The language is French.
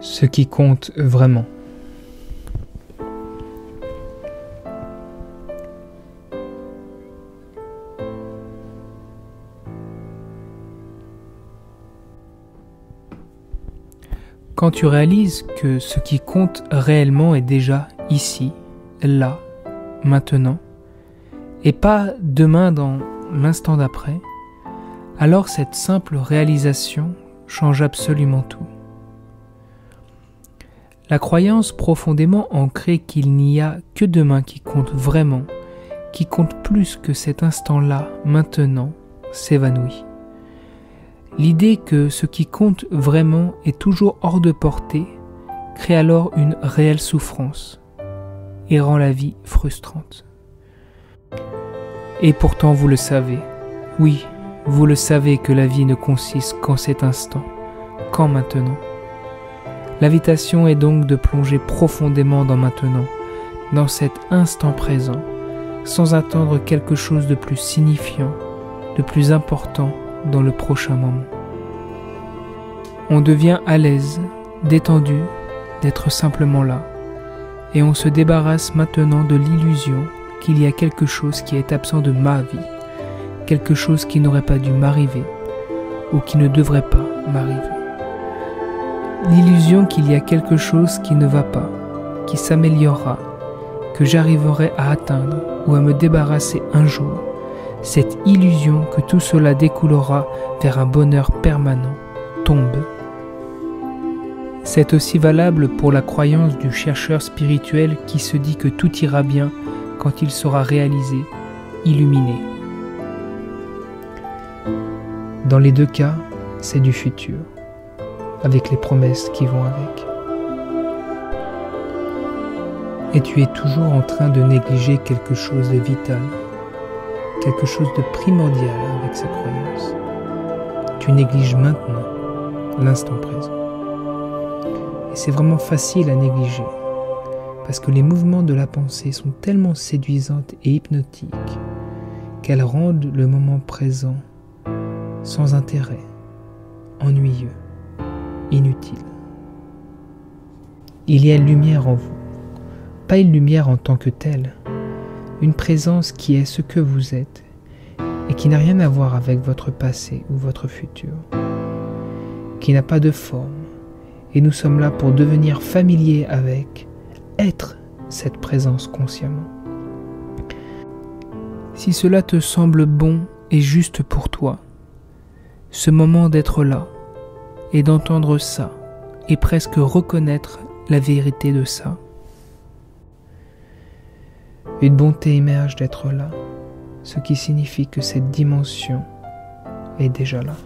ce qui compte vraiment. Quand tu réalises que ce qui compte réellement est déjà ici, là, maintenant, et pas demain dans l'instant d'après, alors cette simple réalisation change absolument tout. La croyance profondément ancrée qu'il n'y a que demain qui compte vraiment, qui compte plus que cet instant-là, maintenant, s'évanouit. L'idée que ce qui compte vraiment est toujours hors de portée crée alors une réelle souffrance et rend la vie frustrante. Et pourtant vous le savez, oui, vous le savez que la vie ne consiste qu'en cet instant, qu'en maintenant. L'invitation est donc de plonger profondément dans maintenant, dans cet instant présent, sans attendre quelque chose de plus signifiant, de plus important dans le prochain moment. On devient à l'aise, détendu, d'être simplement là, et on se débarrasse maintenant de l'illusion qu'il y a quelque chose qui est absent de ma vie, quelque chose qui n'aurait pas dû m'arriver, ou qui ne devrait pas m'arriver l'illusion qu'il y a quelque chose qui ne va pas, qui s'améliorera, que j'arriverai à atteindre ou à me débarrasser un jour, cette illusion que tout cela découlera vers un bonheur permanent tombe. C'est aussi valable pour la croyance du chercheur spirituel qui se dit que tout ira bien quand il sera réalisé, illuminé. Dans les deux cas, c'est du futur avec les promesses qui vont avec. Et tu es toujours en train de négliger quelque chose de vital, quelque chose de primordial avec ces croyances. Tu négliges maintenant l'instant présent. Et c'est vraiment facile à négliger, parce que les mouvements de la pensée sont tellement séduisantes et hypnotiques qu'elles rendent le moment présent sans intérêt, ennuyeux inutile. Il y a une lumière en vous, pas une lumière en tant que telle, une présence qui est ce que vous êtes et qui n'a rien à voir avec votre passé ou votre futur, qui n'a pas de forme, et nous sommes là pour devenir familiers avec, être cette présence consciemment. Si cela te semble bon et juste pour toi, ce moment d'être là, et d'entendre ça et presque reconnaître la vérité de ça. Une bonté émerge d'être là, ce qui signifie que cette dimension est déjà là.